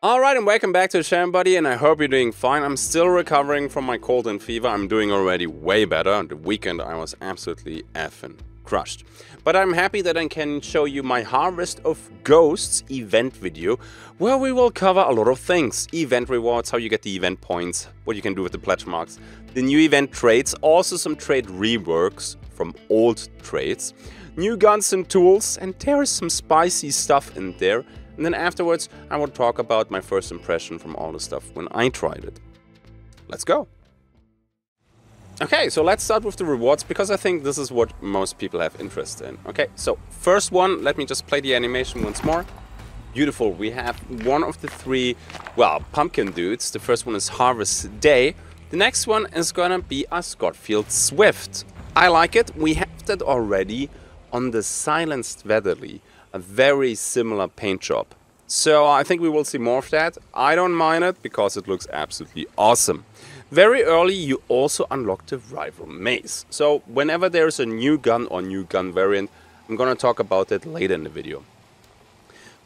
Alright, and welcome back to Sharon Buddy, and I hope you're doing fine. I'm still recovering from my cold and fever. I'm doing already way better. The weekend I was absolutely effing crushed. But I'm happy that I can show you my Harvest of Ghosts event video, where we will cover a lot of things. Event rewards, how you get the event points, what you can do with the pledge marks, the new event traits, also some trait reworks from old traits, new guns and tools, and there is some spicy stuff in there and then afterwards, I will talk about my first impression from all the stuff when I tried it. Let's go! Okay, so let's start with the rewards because I think this is what most people have interest in. Okay, so first one, let me just play the animation once more. Beautiful, we have one of the three, well, pumpkin dudes. The first one is Harvest Day. The next one is gonna be a Scottfield Swift. I like it. We have that already on the Silenced Vetterli a very similar paint job. So I think we will see more of that. I don't mind it because it looks absolutely awesome. Very early you also unlock the rival mace. So whenever there's a new gun or new gun variant, I'm gonna talk about that later in the video.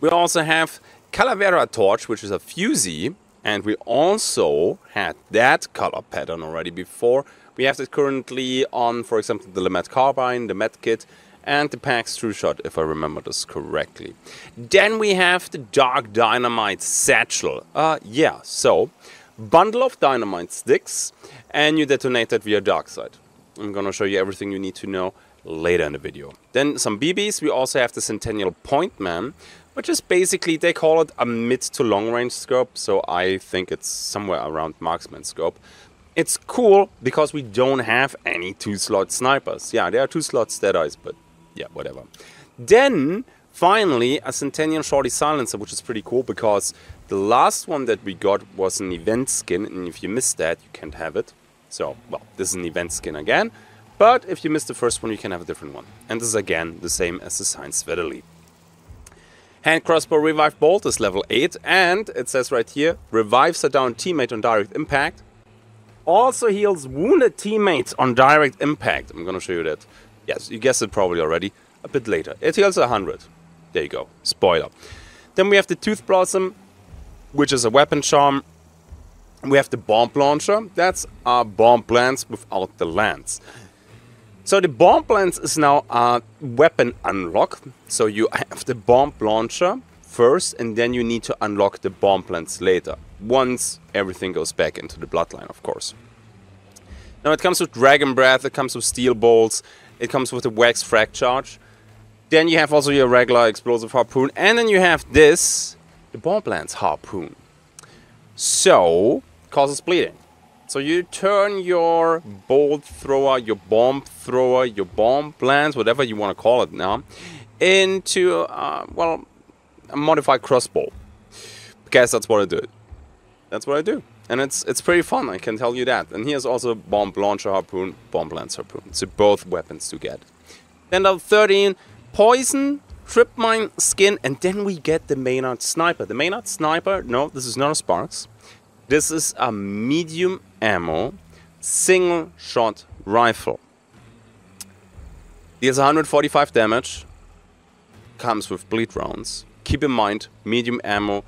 We also have Calavera Torch, which is a fusee, and we also had that color pattern already before. We have it currently on, for example, the LeMat Carbine, the Medkit, and the PAX True Shot, if I remember this correctly. Then we have the Dark Dynamite Satchel. Uh, yeah, so bundle of dynamite sticks, and you detonate that via Dark Side. I'm gonna show you everything you need to know later in the video. Then some BBs. We also have the Centennial Point Man, which is basically they call it a mid to long range scope. So I think it's somewhere around marksman scope. It's cool because we don't have any two slot snipers. Yeah, there are two slot Deadeyes, but yeah, whatever. Then finally a Centennial Shorty Silencer, which is pretty cool because the last one that we got was an event skin, and if you missed that, you can't have it. So, well, this is an event skin again, but if you missed the first one, you can have a different one. And this is again the same as the Silenced Vetterli. Hand crossbow revive bolt is level 8, and it says right here, revives a down teammate on direct impact. Also heals wounded teammates on direct impact. I'm gonna show you that. Yes, you guessed it probably already. A bit later. It heals 100. There you go. Spoiler. Then we have the Tooth Blossom, which is a weapon charm. We have the Bomb Launcher. That's our bomb lance without the lance. So the bomb lance is now a weapon unlock. So you have the bomb launcher first, and then you need to unlock the bomb lance later. Once everything goes back into the bloodline, of course. Now it comes with Dragon Breath, it comes with Steel Bolts, it comes with a wax frag charge. Then you have also your regular explosive harpoon. And then you have this, the bomb lance harpoon. So, causes bleeding. So you turn your bolt thrower, your bomb thrower, your bomb lance, whatever you want to call it now, into, uh, well, a modified crossbow. Because that's what I do. That's what I do. And it's it's pretty fun, I can tell you that. And here's also bomb launcher harpoon, bomb lance harpoon. So both weapons to get. Then level 13, poison, trip mine, skin, and then we get the Maynard sniper. The Maynard sniper, no, this is not a Sparks. This is a medium ammo, single shot rifle. Deals 145 damage, comes with bleed rounds. Keep in mind, medium ammo,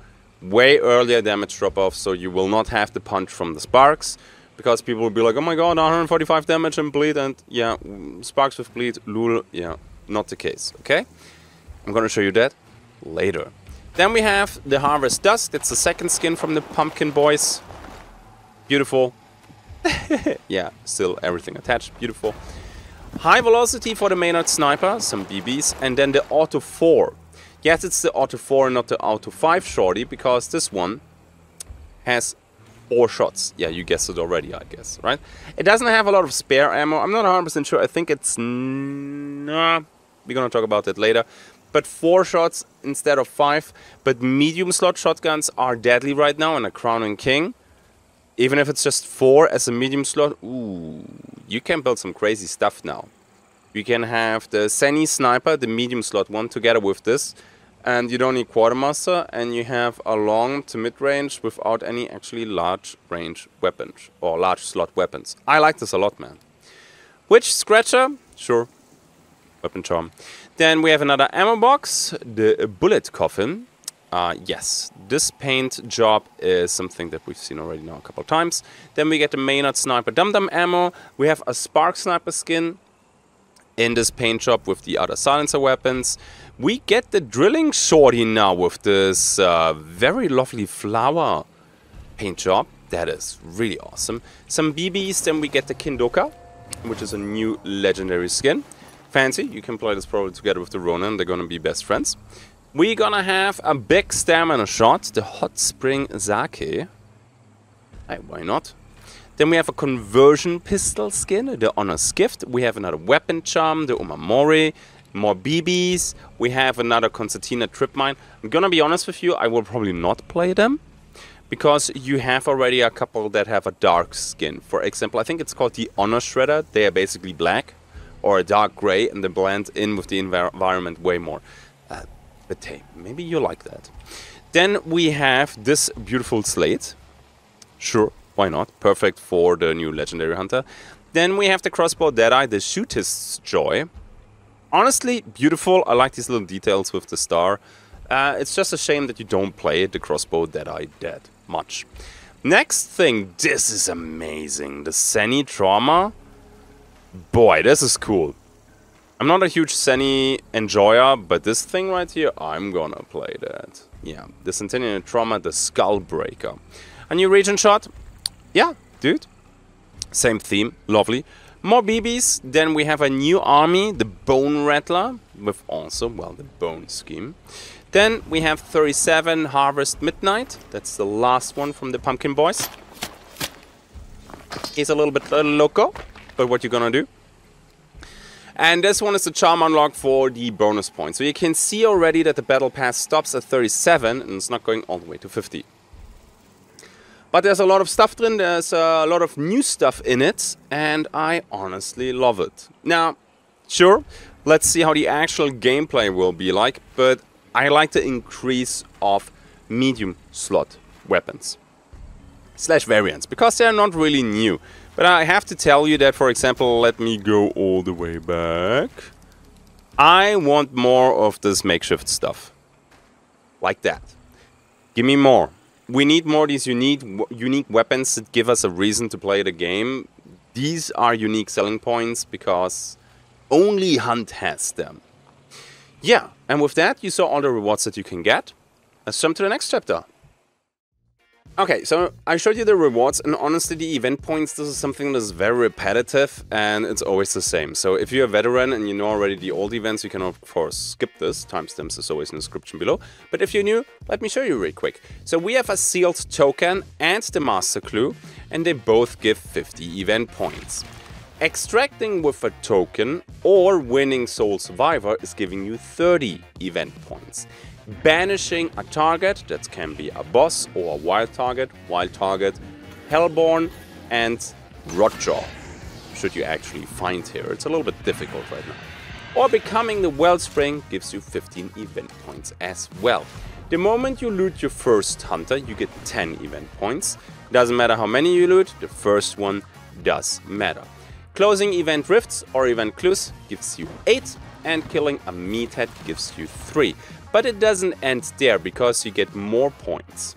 way earlier damage drop off, so you will not have the punch from the sparks. Because people will be like, oh my god, 145 damage and bleed, and yeah, sparks with bleed, lul, yeah, not the case, okay? I'm gonna show you that later. Then we have the Harvest Dust, that's the second skin from the Pumpkin Boys. Beautiful. yeah, still everything attached, beautiful. High velocity for the Maynard Sniper, some BBs, and then the Auto 4. Yes, it's the Auto 4 and not the Auto 5 shorty, because this one has four shots. Yeah, you guessed it already, I guess, right? It doesn't have a lot of spare ammo. I'm not 100% sure. I think it's... Nah, we're gonna talk about that later. But four shots instead of five. But medium slot shotguns are deadly right now in a Crown and King. Even if it's just four as a medium slot, ooh, you can build some crazy stuff now. You can have the Seni Sniper, the medium slot one, together with this and you don't need quartermaster and you have a long to mid range without any actually large range weapons or large slot weapons. I like this a lot, man. Witch Scratcher, sure, weapon charm. Then we have another ammo box, the bullet coffin. Uh, yes, this paint job is something that we've seen already now a couple times. Then we get the Maynard Sniper Dum Dum ammo. We have a Spark Sniper skin in this paint job with the other silencer weapons. We get the Drilling Shorty now with this uh, very lovely flower paint job. That is really awesome. Some BBs, then we get the Kindoka, which is a new legendary skin. Fancy, you can play this probably together with the Ronin, they're gonna be best friends. We're gonna have a big stamina shot, the Hot Spring Sake. Hey, why not? Then we have a conversion pistol skin, the Honor's Gift. We have another weapon charm, the Umamori. More BBs. We have another Concertina Trip Mine. I'm gonna be honest with you, I will probably not play them because you have already a couple that have a dark skin. For example, I think it's called the Honor Shredder. They are basically black or a dark gray and they blend in with the envir environment way more. Uh, but hey, maybe you like that. Then we have this beautiful slate. Sure, why not? Perfect for the new Legendary Hunter. Then we have the crossbow Deadeye, the Shootist's Joy. Honestly, beautiful. I like these little details with the star. Uh, it's just a shame that you don't play the crossbow Deadeye dead much. Next thing, this is amazing. The Seni Trauma. Boy, this is cool. I'm not a huge Seni enjoyer, but this thing right here, I'm gonna play that. Yeah, the Centennial Trauma, the Skull Breaker. A new regen shot. Yeah, dude. Same theme, lovely. More BBs, then we have a new army, the Bone Rattler, with also, well, the Bone Scheme. Then we have 37 Harvest Midnight. That's the last one from the Pumpkin Boys. He's a little bit uh, loco, but what you gonna do? And this one is the charm unlock for the bonus point. So you can see already that the battle pass stops at 37 and it's not going all the way to 50. But there's a lot of stuff drin, there's a lot of new stuff in it, and I honestly love it. Now, sure, let's see how the actual gameplay will be like, but I like the increase of medium slot weapons slash variants because they're not really new. But I have to tell you that, for example, let me go all the way back. I want more of this makeshift stuff. Like that. Give me more. We need more of these unique, unique weapons that give us a reason to play the game. These are unique selling points because only Hunt has them. Yeah, and with that, you saw all the rewards that you can get. Let's jump to the next chapter. Okay, so I showed you the rewards, and honestly, the event points, this is something that's very repetitive, and it's always the same. So if you're a veteran and you know already the old events, you can of course skip this. Timestamps is always in the description below. But if you're new, let me show you real quick. So we have a sealed token and the master clue, and they both give 50 event points. Extracting with a token or winning Soul Survivor is giving you 30 event points. Banishing a target, that can be a boss or a wild target, wild target, Hellborn and Rotjaw, should you actually find here. It's a little bit difficult right now. Or becoming the Wellspring gives you 15 event points as well. The moment you loot your first hunter, you get 10 event points. Doesn't matter how many you loot, the first one does matter. Closing event rifts or event clues gives you 8 and killing a meathead gives you 3. But it doesn't end there because you get more points.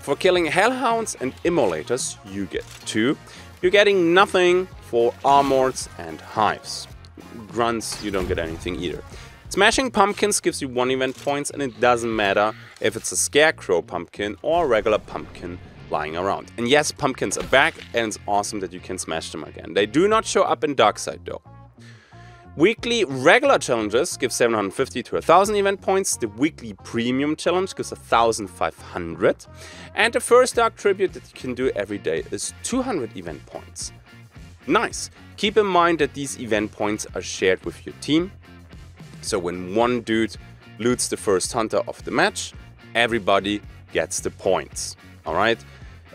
For killing hellhounds and immolators you get 2. You're getting nothing for armors and hives. Grunts you don't get anything either. Smashing pumpkins gives you 1 event points and it doesn't matter if it's a scarecrow pumpkin or a regular pumpkin lying around. And yes, pumpkins are back and it's awesome that you can smash them again. They do not show up in Darkside though. Weekly regular challenges give 750 to 1000 event points, the weekly premium challenge gives 1500, and the first dark tribute that you can do every day is 200 event points. Nice! Keep in mind that these event points are shared with your team, so when one dude loots the first hunter of the match, everybody gets the points. Alright?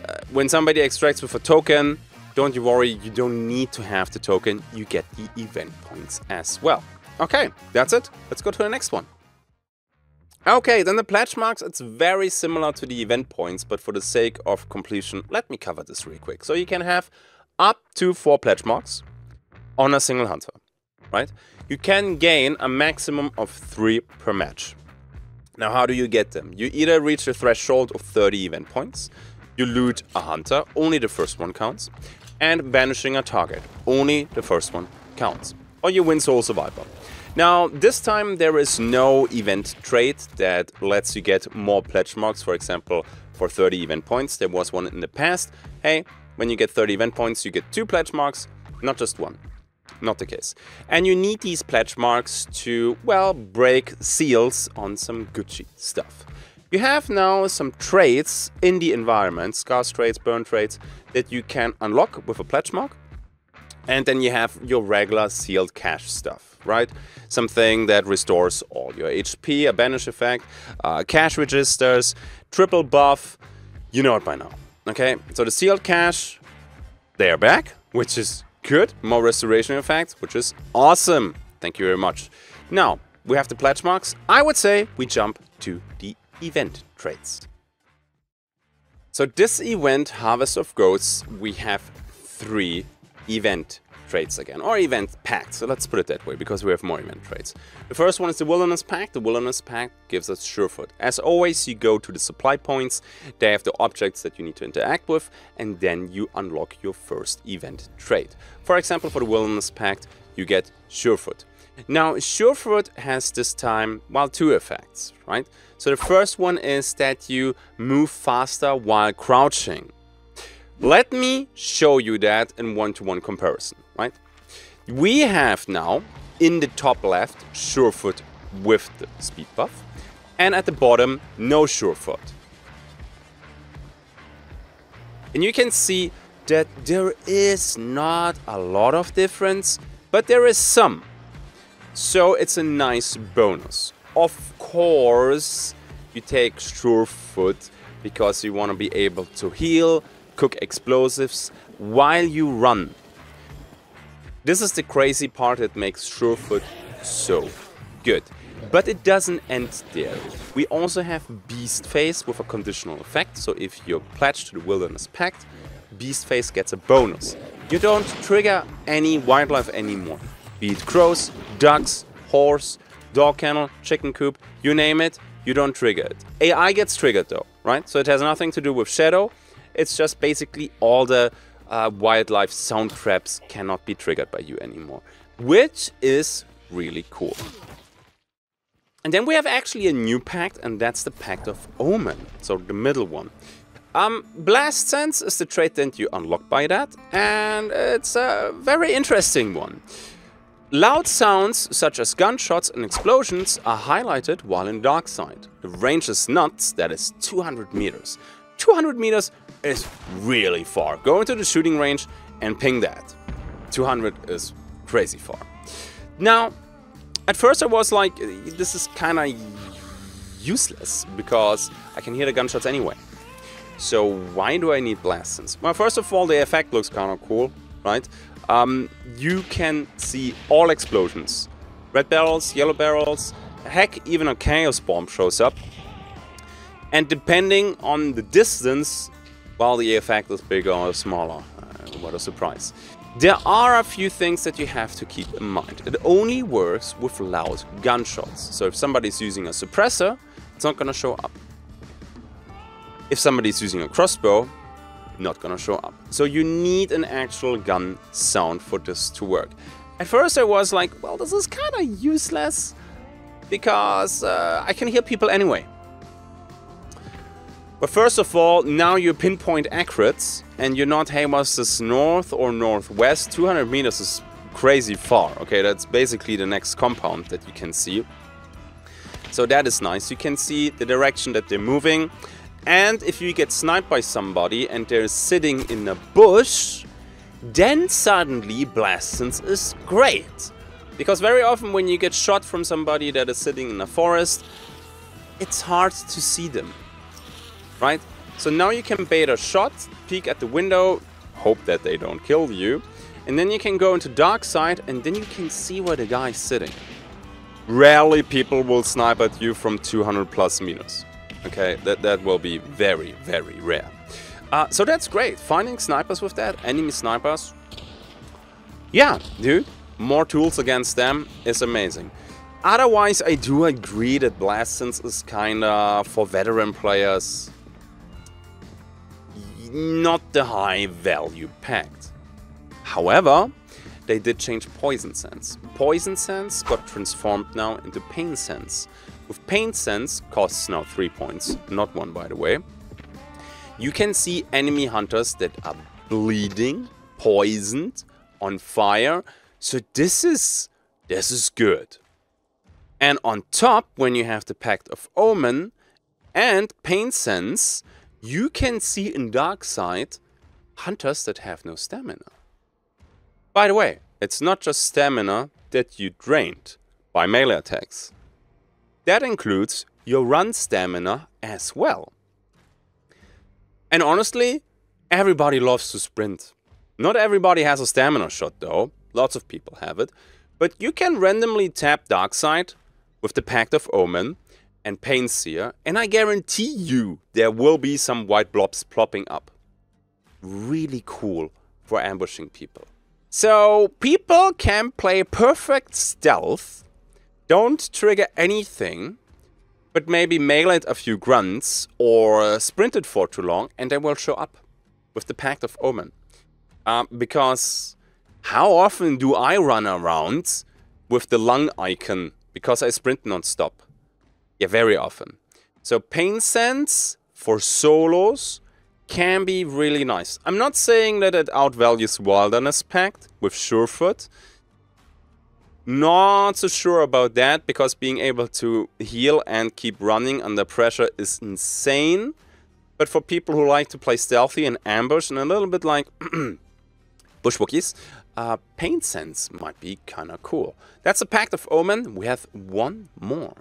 Uh, when somebody extracts with a token, don't you worry, you don't need to have the token, you get the event points as well. Okay, that's it. Let's go to the next one. Okay, then the pledge marks, it's very similar to the event points, but for the sake of completion, let me cover this real quick. So you can have up to 4 pledge marks on a single hunter, right? You can gain a maximum of 3 per match. Now, how do you get them? You either reach the threshold of 30 event points, you loot a hunter, only the first one counts, and banishing a target, only the first one counts, or you win Soul Survivor. Now, this time there is no event trait that lets you get more pledge marks, for example, for 30 event points. There was one in the past. Hey, when you get 30 event points, you get two pledge marks, not just one. Not the case. And you need these pledge marks to, well, break seals on some Gucci stuff. You have now some traits in the environment, scars traits, burn traits, that you can unlock with a pledge mark. And then you have your regular sealed cache stuff, right? Something that restores all your HP, a banish effect, uh, registers, triple buff, you know it by now. Okay, so the sealed cache, they are back, which is good. More restoration effects, which is awesome. Thank you very much. Now, we have the pledge marks. I would say we jump to the event traits. So this event, Harvest of Ghosts, we have three event traits again, or event packs. So let's put it that way, because we have more event traits. The first one is the Wilderness Pact. The Wilderness Pact gives us Surefoot. As always, you go to the supply points, they have the objects that you need to interact with, and then you unlock your first event trait. For example, for the Wilderness Pact, you get Surefoot. Now, Surefoot has this time, well, two effects, right? So the first one is that you move faster while crouching. Let me show you that in one-to-one -one comparison, right? We have now, in the top left, Surefoot with the speed buff, and at the bottom, no Surefoot. And you can see that there is not a lot of difference, but there is some. So it's a nice bonus. Of course, you take Surefoot because you want to be able to heal, cook explosives while you run. This is the crazy part that makes Surefoot so good. But it doesn't end there. We also have Beast Face with a conditional effect, so if you're pledged to the Wilderness Pact, Beast Face gets a bonus. You don't trigger any wildlife anymore, be it crows, ducks, horse, dog kennel, chicken coop, you name it, you don't trigger it. AI gets triggered though, right? So it has nothing to do with shadow, it's just basically all the uh, wildlife sound traps cannot be triggered by you anymore, which is really cool. And then we have actually a new pact, and that's the Pact of Omen, so the middle one. Um, Blast Sense is the trait that you unlock by that, and it's a very interesting one. Loud sounds such as gunshots and explosions are highlighted while in dark side. The range is nuts, that is 200 meters. 200 meters is really far. Go into the shooting range and ping that. 200 is crazy far. Now, at first I was like, this is kind of useless because I can hear the gunshots anyway. So why do I need blast sense? Well, first of all, the effect looks kind of cool, right? Um, you can see all explosions. Red barrels, yellow barrels, heck, even a chaos bomb shows up. And depending on the distance, well, the effect is bigger or smaller. Uh, what a surprise. There are a few things that you have to keep in mind. It only works with loud gunshots. So if somebody's using a suppressor, it's not gonna show up. If somebody's using a crossbow, not gonna show up. So you need an actual gun sound for this to work. At first I was like, well, this is kind of useless because uh, I can hear people anyway. But first of all, now you pinpoint accurate and you're not, hey, was this north or northwest? 200 meters is crazy far, okay? That's basically the next compound that you can see. So that is nice. You can see the direction that they're moving. And if you get sniped by somebody and they're sitting in a bush, then suddenly blast sense is great. Because very often when you get shot from somebody that is sitting in a forest, it's hard to see them right? So now you can bait a shot, peek at the window, hope that they don't kill you, and then you can go into dark side and then you can see where the guy is sitting. Rarely people will snipe at you from 200 plus meters. Okay, that, that will be very, very rare. Uh, so that's great. Finding snipers with that, enemy snipers. Yeah, dude, more tools against them is amazing. Otherwise, I do agree that Blast Sense is kinda, for veteran players, not the high value pact. However, they did change Poison Sense. Poison Sense got transformed now into Pain Sense. With Pain Sense, costs now 3 points, not 1 by the way, you can see enemy hunters that are bleeding, poisoned, on fire, so this is, this is good. And on top, when you have the Pact of Omen and Pain Sense, you can see in Dark Side hunters that have no stamina. By the way, it's not just stamina that you drained by melee attacks. That includes your run stamina as well. And honestly, everybody loves to sprint. Not everybody has a stamina shot though, lots of people have it, but you can randomly tap Dark Side with the Pact of Omen and Pain Sense, and I guarantee you there will be some white blobs plopping up. Really cool for ambushing people. So people can play perfect stealth, don't trigger anything, but maybe melee it a few grunts or sprint it for too long and they will show up with the Pact of Omen. Um, because how often do I run around with the lung icon because I sprint non-stop? Yeah, very often. So Pain Sense for solos can be really nice. I'm not saying that it outvalues Wilderness Pact with Surefoot. Not so sure about that because being able to heal and keep running under pressure is insane. But for people who like to play stealthy and ambush and a little bit like Bushwookies, uh, Pain Sense might be kinda cool. That's a Pact of Omen. We have one more.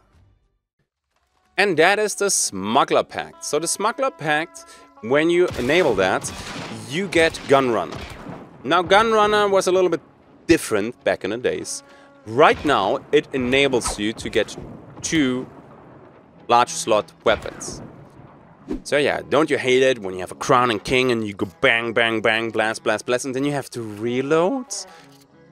And that is the Smuggler Pact. So the Smuggler Pact, when you enable that, you get Gunrunner. Now Gunrunner was a little bit different back in the days. Right now, it enables you to get two large slot weapons. So yeah, don't you hate it when you have a crown and king and you go bang, bang, bang, blast, blast, blast, and then you have to reload?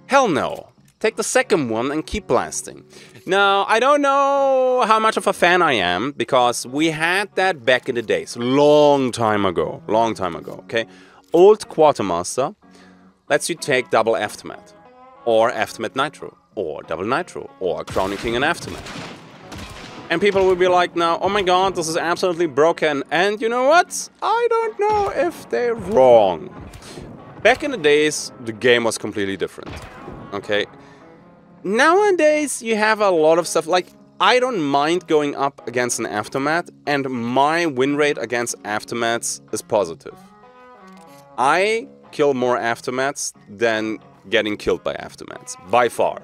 Hell no. Take the second one and keep blasting. Now, I don't know how much of a fan I am, because we had that back in the days, long time ago, long time ago, okay? Old Quartermaster lets you take double Aftermath, or Aftermath Nitro, or double Nitro, or Crown and King and Aftermath. And people will be like now, oh my god, this is absolutely broken. And you know what? I don't know if they're wrong. Back in the days, the game was completely different. Okay? Nowadays, you have a lot of stuff. Like, I don't mind going up against an Aftermath, and my win rate against Aftermaths is positive. I kill more Aftermaths than getting killed by Aftermaths, by far.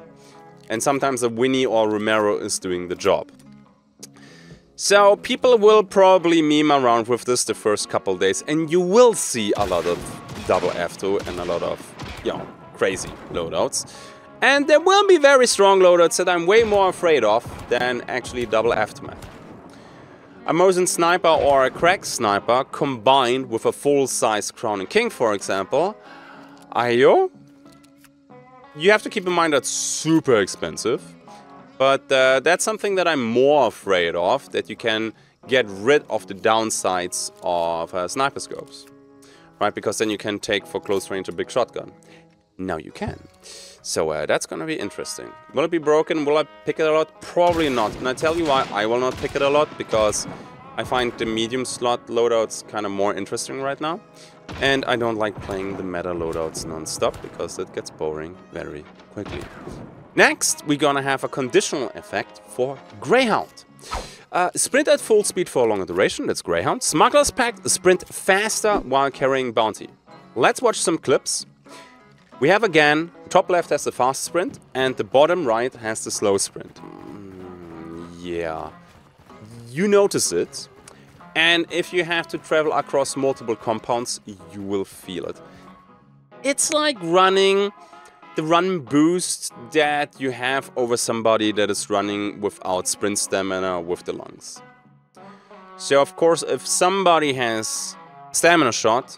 And sometimes a Winnie or Romero is doing the job. So people will probably meme around with this the first couple days and you will see a lot of double F2 and a lot of, you know, crazy loadouts. And there will be very strong loadouts that I'm way more afraid of than actually double Aftermath. A Mosin Sniper or a Krag Sniper combined with a full-size Crown and King, for example, Ayo, you have to keep in mind that's super expensive. But uh, that's something that I'm more afraid of, that you can get rid of the downsides of uh, sniper scopes. Right, because then you can take for close range a big shotgun. Now you can. So uh, that's gonna be interesting. Will it be broken? Will I pick it a lot? Probably not. And I tell you why I will not pick it a lot, because I find the medium slot loadouts kind of more interesting right now. And I don't like playing the meta loadouts non-stop, because it gets boring very quickly. Next, we're gonna have a conditional effect for Greyhound. Uh, sprint at full speed for a longer duration, that's Greyhound. Smuggler's Pact, sprint faster while carrying bounty. Let's watch some clips. We have again, top left has the fast sprint and the bottom right has the slow sprint. Mm, yeah, you notice it. And if you have to travel across multiple compounds, you will feel it. It's like running the run boost that you have over somebody that is running without sprint stamina with the lungs. So of course, if somebody has stamina shot,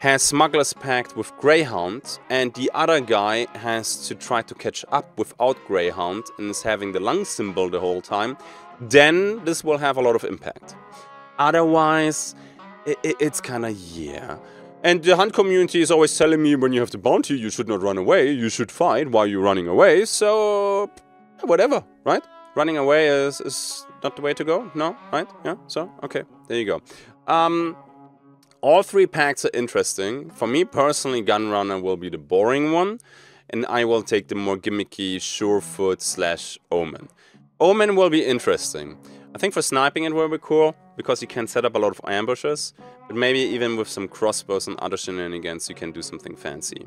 has Smuggler's Pact with Greyhound, and the other guy has to try to catch up without Greyhound and is having the lung symbol the whole time, then this will have a lot of impact. Otherwise, it, it, it's kinda yeah. And the hunt community is always telling me when you have the bounty, you should not run away, you should fight while you're running away, so whatever, right? Running away is, is not the way to go, no, right? Yeah, so, okay, there you go. Um, all three packs are interesting. For me personally, Gunrunner will be the boring one, and I will take the more gimmicky Surefoot slash Omen. Omen will be interesting. I think for sniping it will be cool, because you can set up a lot of ambushes, but maybe even with some crossbows and other shenanigans you can do something fancy.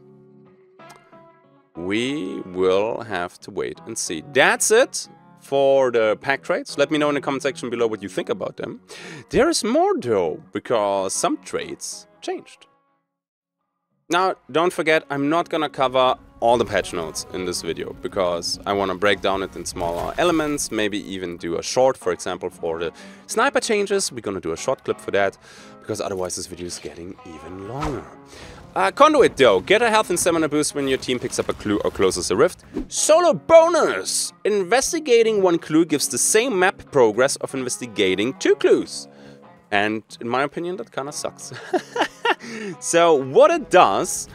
We will have to wait and see. That's it for the pack traits. Let me know in the comment section below what you think about them. There is more though, because some traits changed. Now, don't forget, I'm not gonna cover all the patch notes in this video because I want to break down it in smaller elements, maybe even do a short, for example, for the sniper changes. We're gonna do a short clip for that because otherwise this video is getting even longer. Uh, Conduit though, get a health and stamina boost when your team picks up a clue or closes a rift. Solo bonus! Investigating one clue gives the same map progress of investigating two clues. And in my opinion, that kinda sucks. so what it does,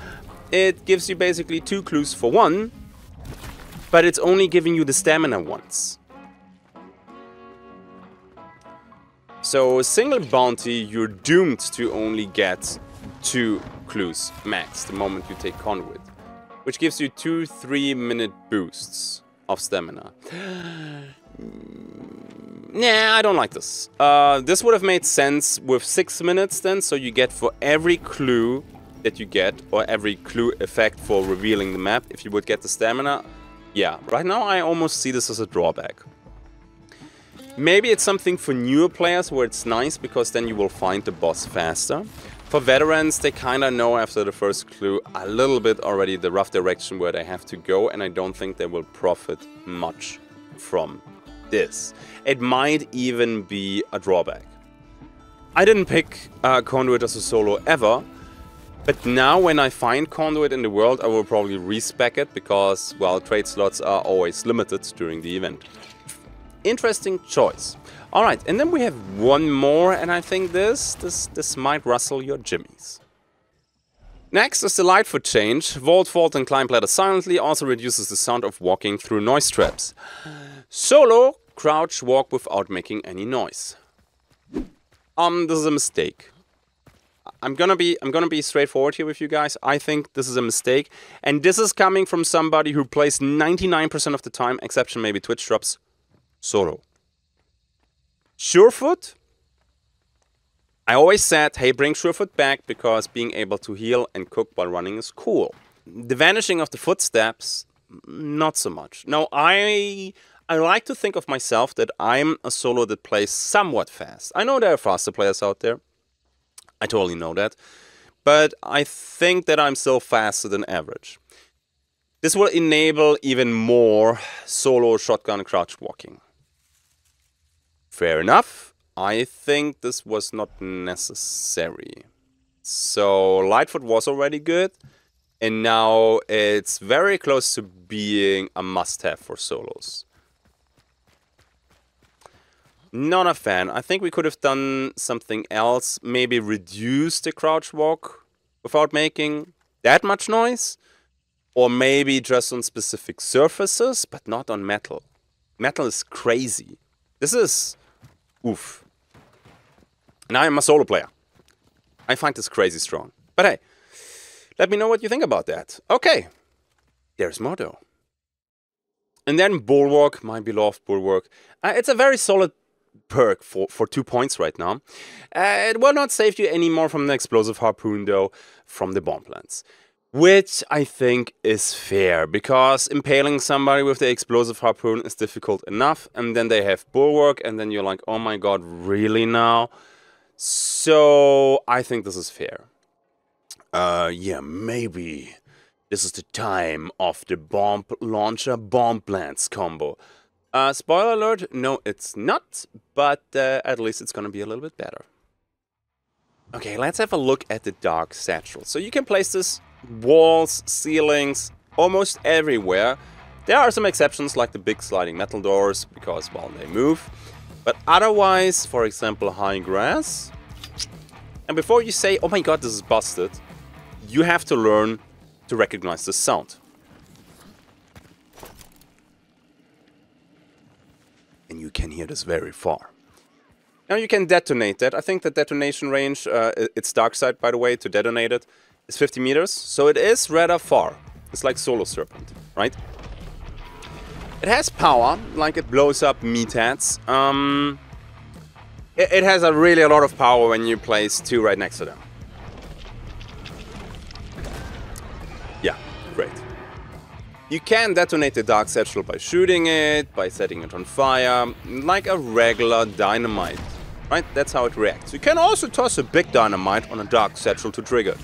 it gives you basically two clues for one, but it's only giving you the stamina once. So a single bounty, you're doomed to only get two clues max the moment you take Conduit, which gives you two three minute boosts of stamina. nah, I don't like this. Uh, this would have made sense with six minutes then, so you get for every clue that you get, or every clue effect for revealing the map, if you would get the stamina. Yeah, right now I almost see this as a drawback. Maybe it's something for newer players where it's nice because then you will find the boss faster. For veterans, they kinda know after the first clue a little bit already the rough direction where they have to go and I don't think they will profit much from this. It might even be a drawback. I didn't pick uh, Conduit as a solo ever, but now when I find Conduit in the world I will probably respec it because, well, trait slots are always limited during the event. Interesting choice. Alright, and then we have one more, and I think this, this, this might rustle your jimmies. Next is the Lightfoot change. Vault, vault and climb ladder silently also reduces the sound of walking through noise traps. Solo, crouch, walk without making any noise. Um, this is a mistake. I'm gonna be I'm gonna be straightforward here with you guys. I think this is a mistake, and this is coming from somebody who plays 99% of the time, exception maybe Twitch drops, solo. Surefoot. I always said, hey, bring Surefoot back because being able to heal and cook while running is cool. The vanishing of the footsteps, mm, not so much. No, I I like to think of myself that I'm a solo that plays somewhat fast. I know there are faster players out there. I totally know that. But I think that I'm still faster than average. This will enable even more solo shotgun crouch walking. Fair enough. I think this was not necessary. So Lightfoot was already good. And now it's very close to being a must-have for solos. Not a fan. I think we could have done something else. Maybe reduce the crouch walk without making that much noise. Or maybe just on specific surfaces, but not on metal. Metal is crazy. This is Oof. And I am a solo player. I find this crazy strong. But hey, let me know what you think about that. Okay, there's more though. And then Bulwark, my beloved Bulwark. Uh, it's a very solid perk for, for two points right now. Uh, it will not save you anymore from the explosive harpoon though, from the bomb lance. Which I think is fair, because impaling somebody with the explosive harpoon is difficult enough, and then they have bulwark, and then you're like, oh my god, really now? So I think this is fair. Uh, yeah, maybe this is the time of the bomb launcher bomb lance combo. Uh, spoiler alert, no, it's not, but uh, at least it's gonna be a little bit better. Okay, let's have a look at the Dark Satchel. So you can place this walls, ceilings, almost everywhere. There are some exceptions like the big sliding metal doors because, well, they move. But otherwise, for example, high grass. And before you say, oh my god, this is busted, you have to learn to recognize the sound. You can hear this very far. Now you can detonate that. I think the detonation range, uh, it's dark side by the way, to detonate it, is 50 meters. So it is rather far. It's like Solar Serpent, right? It has power, like it blows up meatheads. Um, it, it has a really a lot of power when you place two right next to them. You can detonate the Dark Satchel by shooting it, by setting it on fire, like a regular dynamite right? That's how it reacts. You can also toss a big dynamite on a dark satchel to trigger it.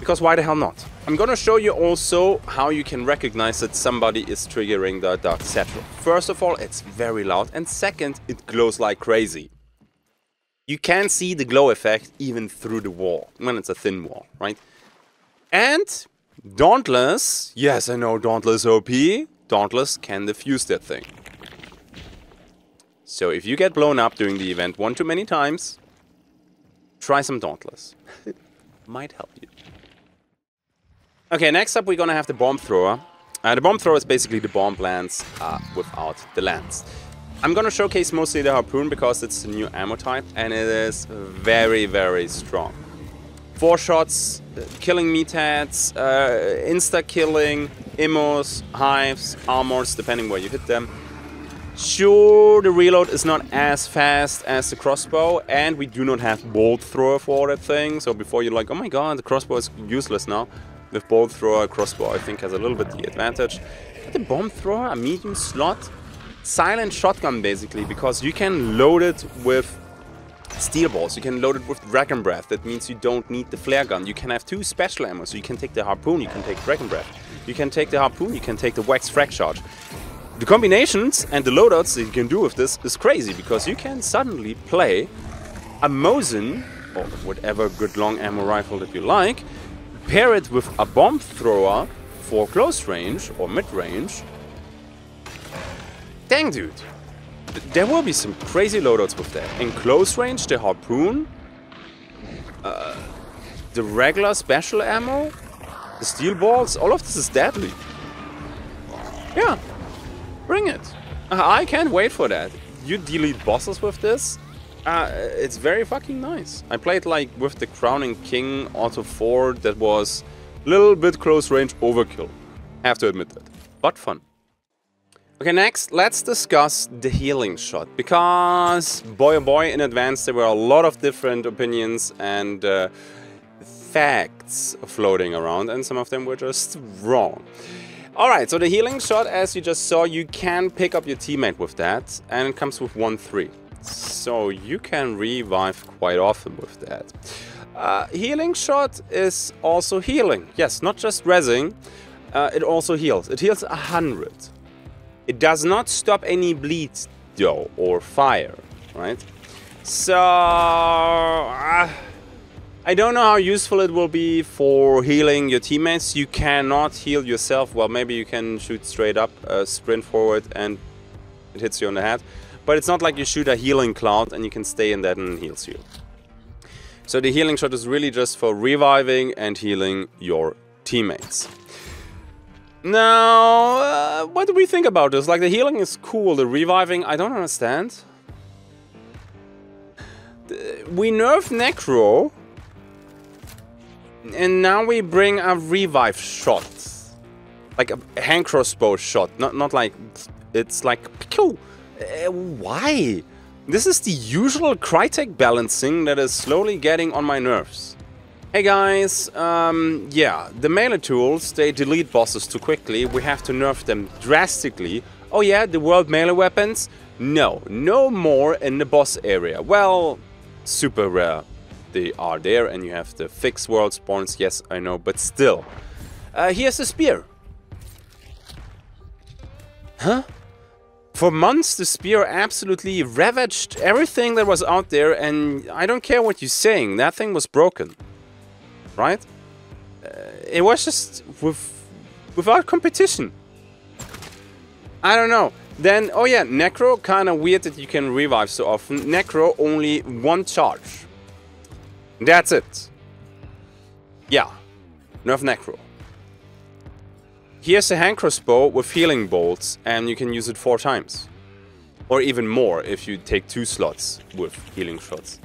Because why the hell not? I'm gonna show you also how you can recognize that somebody is triggering the dark satchel. First of all, it's very loud and second, it glows like crazy. You can see the glow effect even through the wall, when it's a thin wall, right? And Dauntless, yes I know Dauntless OP, Dauntless can defuse that thing. So if you get blown up during the event one too many times, try some Dauntless. Might help you. Okay, next up we're gonna have the Bomb Thrower. Uh, the Bomb Thrower is basically the bomb lance uh, without the lance. I'm gonna showcase mostly the Harpoon because it's a new ammo type and it is very, very strong. Four shots, killing meatheads, uh, insta-killing, immos, hives, armors, depending where you hit them. Sure, the reload is not as fast as the crossbow, and we do not have bolt thrower for that thing. So before you're like, oh my god, the crossbow is useless now. With bolt thrower, crossbow I think has a little bit the advantage. But the bomb thrower, a medium slot, silent shotgun basically, because you can load it with steel balls, you can load it with dragon breath. That means you don't need the flare gun. You can have two special ammo, so you can take the harpoon, you can take dragon breath. You can take the harpoon, you can take the wax frag charge. The combinations and the loadouts that you can do with this is crazy because you can suddenly play a Mosin or whatever good long ammo rifle that you like, pair it with a bomb thrower for close range or mid range. Dang, dude. There will be some crazy loadouts with that. In close range, the harpoon, uh, the regular special ammo, the steel balls, all of this is deadly. Yeah, Bring it. Uh, I can't wait for that. You delete bosses with this? Uh, it's very fucking nice. I played like with the Crown and King Auto 4 that was a little bit close range overkill. Have to admit that. But fun. Okay, next, let's discuss the healing shot. Because, boy oh boy, in advance there were a lot of different opinions and uh, facts floating around, and some of them were just wrong. Alright, so the healing shot, as you just saw, you can pick up your teammate with that, and it comes with 1-3. So you can revive quite often with that. Uh, healing shot is also healing. Yes, not just rezzing, uh, it also heals. It heals 100. It does not stop any bleed, though, or fire, right? So... Uh, I don't know how useful it will be for healing your teammates. You cannot heal yourself. Well, maybe you can shoot straight up, uh, sprint forward, and it hits you on the head. But it's not like you shoot a healing cloud and you can stay in that and heals you. So the healing shot is really just for reviving and healing your teammates. Now, uh, what do we think about this? Like, the healing is cool, the reviving, I don't understand. We nerf Necro, and now we bring a revive shot. Like a hand crossbow shot. Not not like it's like uh, why? This is the usual Crytek balancing that is slowly getting on my nerves. Hey guys, um, yeah, the melee tools, they delete bosses too quickly, we have to nerf them drastically. Oh yeah, the world melee weapons? No, no more in the boss area. Well, super rare they are there and you have the fixed world spawns, yes, I know, but still. Uh, here's the spear. Huh? For months, the spear absolutely ravaged everything that was out there, and I don't care what you're saying, that thing was broken. Right? Uh, it was just with, without competition. I don't know. Then, oh yeah, Necro, kind of weird that you can revive so often. Necro, only one charge. That's it. Yeah, nerf Necro. Here's a hand crossbow with healing bolts, and you can use it four times. Or even more if you take two slots with healing shots.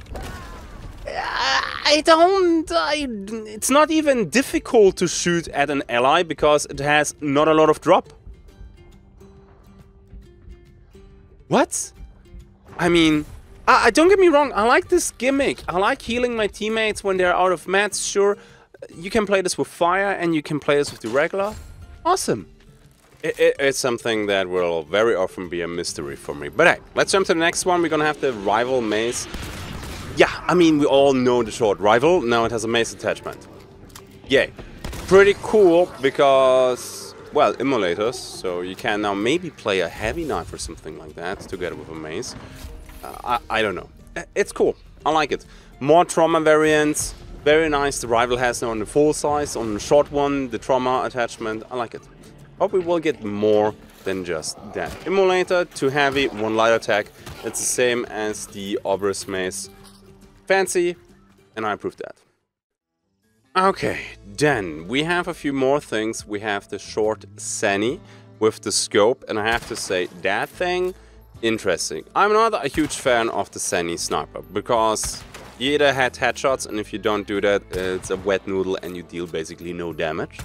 I don't... I, it's not even difficult to shoot at an ally because it has not a lot of drop. What? I mean, I, I, don't get me wrong, I like this gimmick. I like healing my teammates when they're out of mats. Sure, you can play this with fire and you can play this with the regular. Awesome. It, it, it's something that will very often be a mystery for me. But hey, let's jump to the next one. We're gonna have the rival mace. Yeah, I mean, we all know the short rival. Now it has a mace attachment. Yay. Pretty cool because, well, immolators. So you can now maybe play a heavy knife or something like that together with a mace. Uh, I, I don't know. It's cool. I like it. More trauma variants. Very nice. The rival has now on the full size. On the short one, the trauma attachment. I like it. Hope we will get more than just that. Immolator, too heavy, one light attack. It's the same as the Obelisk Mace fancy, and I approve that. Okay, then we have a few more things. We have the short Sani with the scope, and I have to say that thing, interesting. I'm not a huge fan of the Sani sniper because you either had headshots, and if you don't do that, it's a wet noodle and you deal basically no damage.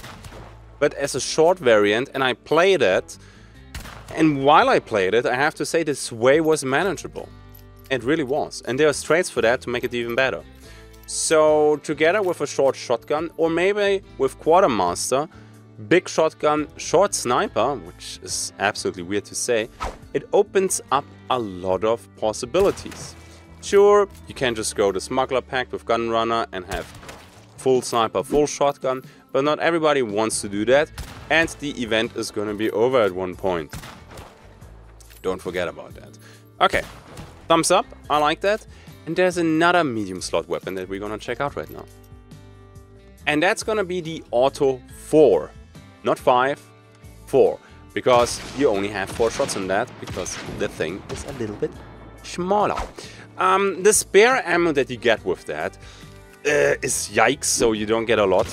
But as a short variant, and I played it, and while I played it, I have to say this way was manageable. It really was. And there are traits for that to make it even better. So together with a short shotgun or maybe with Quartermaster, big shotgun, short sniper, which is absolutely weird to say, it opens up a lot of possibilities. Sure, you can just go the smuggler pact with gunrunner and have full sniper, full shotgun, but not everybody wants to do that and the event is gonna be over at one point. Don't forget about that. Okay, Thumbs up, I like that. And there's another medium slot weapon that we're gonna check out right now. And that's gonna be the Auto 4. Not 5, 4. Because you only have 4 shots on that, because the thing is a little bit smaller. Um, the spare ammo that you get with that uh, is yikes, so you don't get a lot.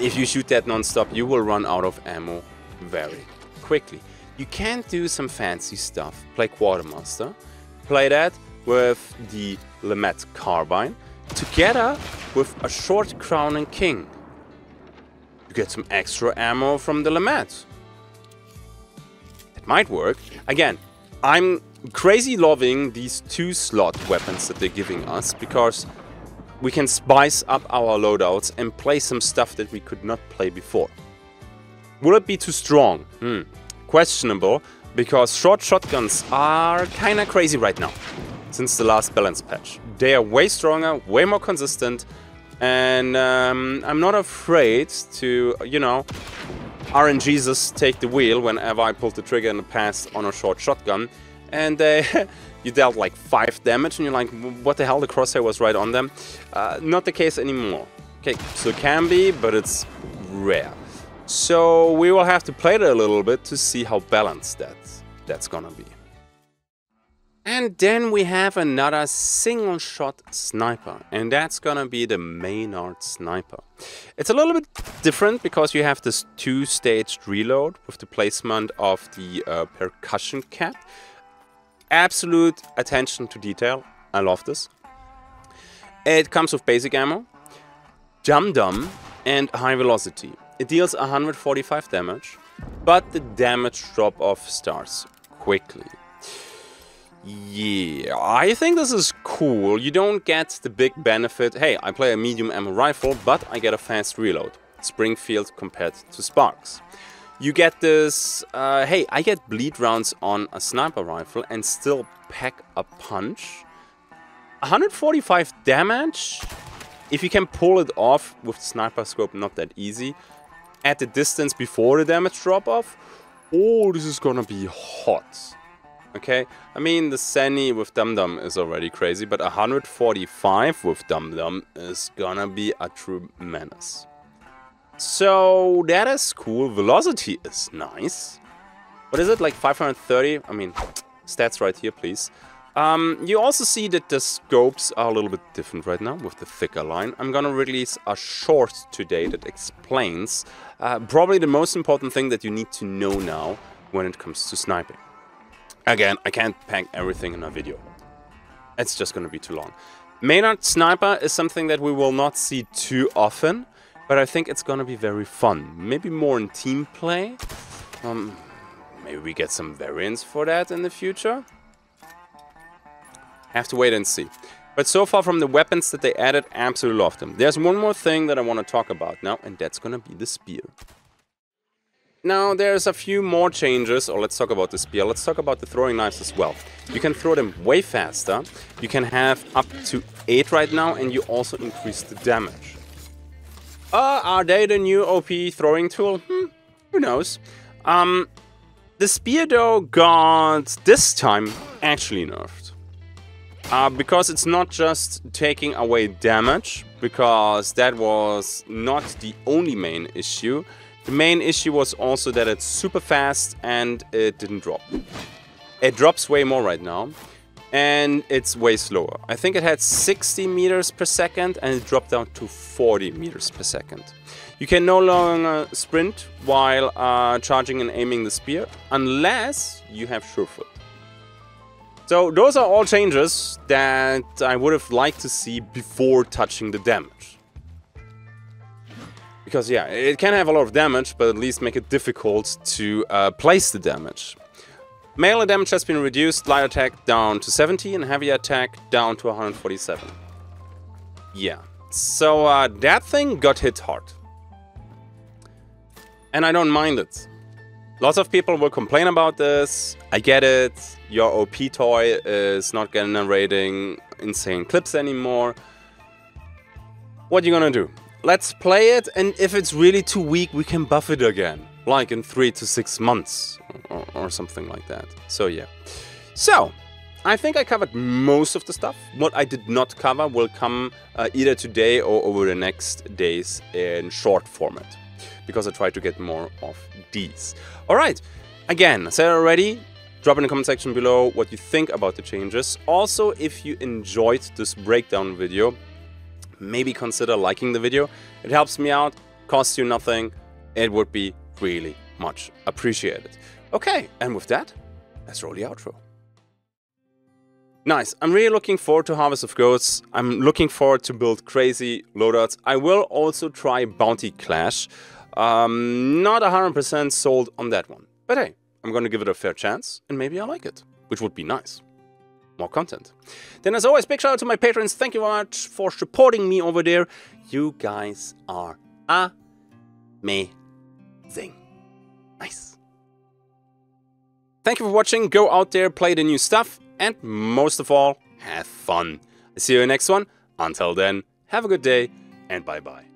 If you shoot that non-stop, you will run out of ammo very quickly. You can do some fancy stuff, play Quartermaster, Play that with the LeMat Carbine together with a short Crown and King. You get some extra ammo from the LeMat. It might work. Again, I'm crazy loving these two slot weapons that they're giving us because we can spice up our loadouts and play some stuff that we could not play before. Will it be too strong? Hmm. Questionable, because short shotguns are kinda crazy right now, since the last balance patch. They are way stronger, way more consistent, and um, I'm not afraid to, you know, RNGesus take the wheel whenever I pulled the trigger in the past on a short shotgun, and uh, you dealt like 5 damage, and you're like, what the hell, the crosshair was right on them. Uh, not the case anymore. Okay, so it can be, but it's rare. So we will have to play it a little bit to see how balanced that, that's gonna be. And then we have another single shot sniper and that's gonna be the Maynard sniper. It's a little bit different because you have this two-staged reload with the placement of the uh, percussion cap. Absolute attention to detail, I love this. It comes with basic ammo, Dum Dum and high velocity. It deals 145 damage, but the damage drop-off starts quickly. Yeah, I think this is cool. You don't get the big benefit, hey, I play a medium ammo rifle, but I get a fast reload. Springfield compared to Sparks. You get this, uh, hey, I get bleed rounds on a sniper rifle and still pack a punch. 145 damage? If you can pull it off with sniper scope, not that easy at the distance before the damage drop off. Oh, this is gonna be hot. Okay, I mean the Seni with Dum Dum is already crazy, but 145 with Dum Dum is gonna be a true menace. So that is cool. Velocity is nice. What is it, like 530? I mean, stats right here, please. Um, you also see that the scopes are a little bit different right now with the thicker line. I'm gonna release a short today that explains uh, probably the most important thing that you need to know now when it comes to sniping. Again, I can't pack everything in a video. It's just gonna be too long. Maynard Sniper is something that we will not see too often, but I think it's gonna be very fun. Maybe more in team play. Um, maybe we get some variants for that in the future. Have to wait and see. But so far from the weapons that they added, absolutely love them. There's one more thing that I want to talk about now, and that's gonna be the spear. Now, there's a few more changes, or let's talk about the spear. Let's talk about the throwing knives as well. You can throw them way faster. You can have up to 8 right now, and you also increase the damage. Uh, are they the new OP throwing tool? Hmm, who knows. Um, the spear, though, got this time actually nerfed. Uh, because it's not just taking away damage, because that was not the only main issue. The main issue was also that it's super fast and it didn't drop. It drops way more right now and it's way slower. I think it had 60 meters per second and it dropped down to 40 meters per second. You can no longer sprint while uh, charging and aiming the spear unless you have surefoot. So those are all changes that I would have liked to see before touching the damage. Because yeah, it can have a lot of damage, but at least make it difficult to uh, place the damage. Melee damage has been reduced, light attack down to 70 and heavy attack down to 147. Yeah, so uh, that thing got hit hard. And I don't mind it. Lots of people will complain about this. I get it. Your OP toy is not generating insane clips anymore. What are you gonna do? Let's play it, and if it's really too weak, we can buff it again. Like in three to six months, or, or something like that. So yeah. So, I think I covered most of the stuff. What I did not cover will come uh, either today or over the next days in short format because I try to get more of these. Alright, again, I said already, drop in the comment section below what you think about the changes. Also, if you enjoyed this breakdown video, maybe consider liking the video. It helps me out, costs you nothing, it would be really much appreciated. Okay, and with that, let's roll the outro. Nice. I'm really looking forward to Harvest of Ghosts. I'm looking forward to build crazy loadouts. I will also try Bounty Clash. Um, not 100% sold on that one. But hey, I'm gonna give it a fair chance, and maybe I like it, which would be nice. More content. Then as always, big shout out to my patrons. Thank you very much for supporting me over there. You guys are amazing. Nice. Thank you for watching. Go out there, play the new stuff, and most of all, have fun. See you in the next one. Until then, have a good day, and bye-bye.